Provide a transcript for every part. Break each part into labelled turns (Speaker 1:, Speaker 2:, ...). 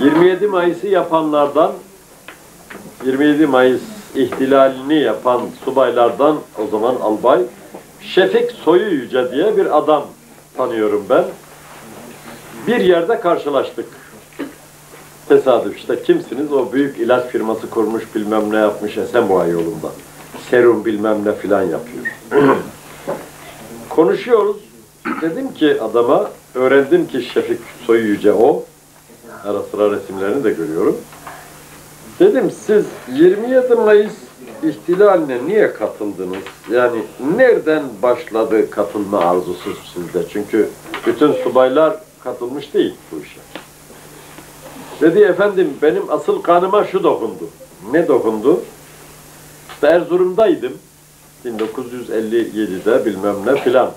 Speaker 1: 27 Mayıs'ı yapanlardan 27 Mayıs ihtilalini yapan subaylardan o zaman albay Şefik Soyu Yüce diye bir adam tanıyorum ben. Bir yerde karşılaştık. Tesadüf işte kimsiniz? O büyük ilaç firması kurmuş bilmem ne yapmış Esenboğa yolunda. Serum bilmem ne filan yapıyor. Konuşuyoruz. Dedim ki adama öğrendim ki Şefik Soyu Yüce o. Ara sıra resimlerini de görüyorum. Dedim siz 27 Mayıs ihtilaline niye katıldınız? Yani nereden başladı katılma arzusu sizde? Çünkü bütün subaylar katılmış değil bu işe. Dedi efendim benim asıl kanıma şu dokundu. Ne dokundu? İşte Erzurum'daydım. 1957'de bilmem ne filan.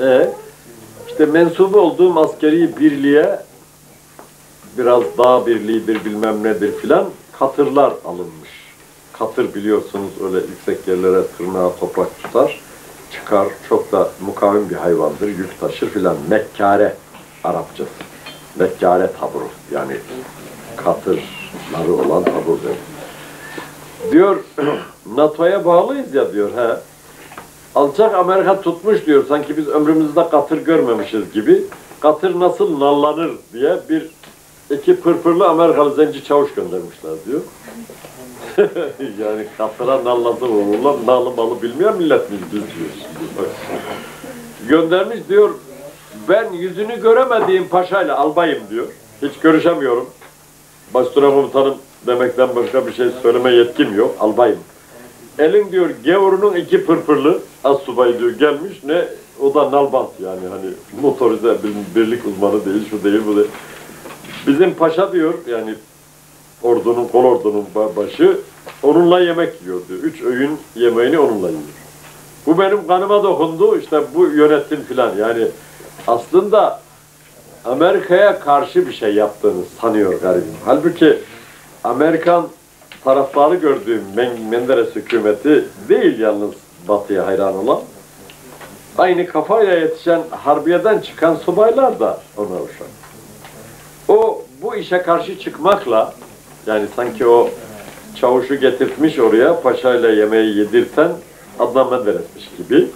Speaker 1: E işte mensubu olduğum askeri birliğe biraz dağ birliğidir bilmem nedir filan katırlar alınmış. Katır biliyorsunuz öyle yüksek yerlere tırnağı toprak tutar. Çıkar çok da mukavim bir hayvandır. Yük taşır filan. Mekkare Arapçası. Mekkare taburu. Yani katırları olan tabur der. Diyor NATO'ya bağlıyız ya diyor he. Alçak Amerika tutmuş diyor. Sanki biz ömrümüzde katır görmemişiz gibi. Katır nasıl nallanır diye bir iki pırpırlı Amerikalı zenci çavuş göndermişler diyor. yani katıra nallası olurlar. Nalı malı bilmeyen millet biz diyor. Göndermiş diyor. Ben yüzünü göremediğim paşayla albayım diyor. Hiç görüşemiyorum. Baştura komutanım demekten başka bir şey söyleme yetkim yok. Albayım. Elin diyor gevurunun iki pırpırlı az subay diyor gelmiş ne o da nalbant yani hani motorize bir- birlik uzmanı değil şu değil bu değil. Bizim paşa diyor yani ordunun kol ordunun ba- başı onunla yemek yiyor diyor. Üç öğün yemeğini onunla yiyor. Bu benim kanıma dokundu işte bu yönettin filan yani aslında Amerika'ya karşı bir şey yaptığını sanıyor garibim. Halbuki Amerikan taraftarı gördüğüm Men Menderes hükümeti değil yalnız Batı'ya hayran olan. Aynı kafayla yetişen harbiyeden çıkan subaylar da ona uşak. Bu işe karşı çıkmakla yani sanki o çavuşu getirtmiş oraya paşayla yemeği yedirten Adnan Menderes'miş gibi.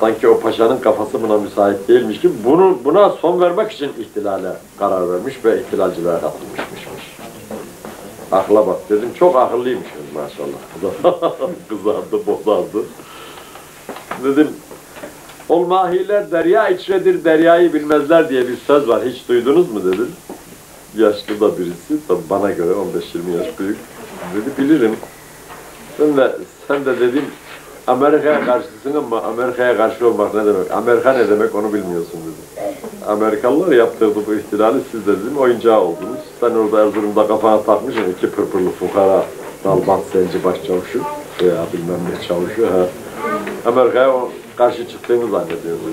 Speaker 1: Sanki o paşanın kafası buna müsait değilmiş gibi bunu, buna son vermek için ihtilale karar vermiş ve ihtilalcilere katılmışmış. Akla bak dedim çok akıllıymış maşallah. Kızardı, bozardı. Dedim Ol mahiler derya içredir, deryayı bilmezler diye bir söz var. Hiç duydunuz mu dedim. Yaşlı da birisi, tabii bana göre 15-20 yaş büyük. Dedi bilirim. Sen de, sen de dedim Amerika'ya karşısın ama Amerika'ya karşı olmak ne demek? Amerika ne demek onu bilmiyorsun dedim. Amerikalılar yaptırdı bu ihtilali, siz de dedim oyuncağı oldunuz. Sen orada Erzurum'da kafana takmışsın iki pırpırlı fukara, dalbat zenci başçavuşu veya bilmem ne çavuşu. Ha. Amerika'ya karşı çıktığını zannediyordu.